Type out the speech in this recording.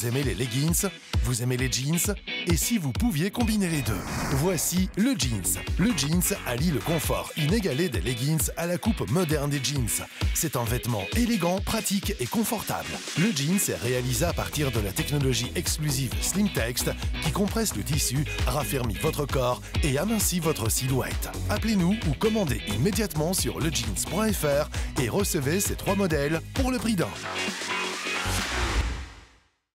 Vous aimez les leggings Vous aimez les jeans Et si vous pouviez combiner les deux? Voici le jeans. Le jeans allie le confort inégalé des leggings à la coupe moderne des jeans. C'est un vêtement élégant, pratique et confortable. Le jeans est réalisé à partir de la technologie exclusive Slim Text qui compresse le tissu, raffermit votre corps et amincit votre silhouette. Appelez-nous ou commandez immédiatement sur lejeans.fr et recevez ces trois modèles pour le prix d'un.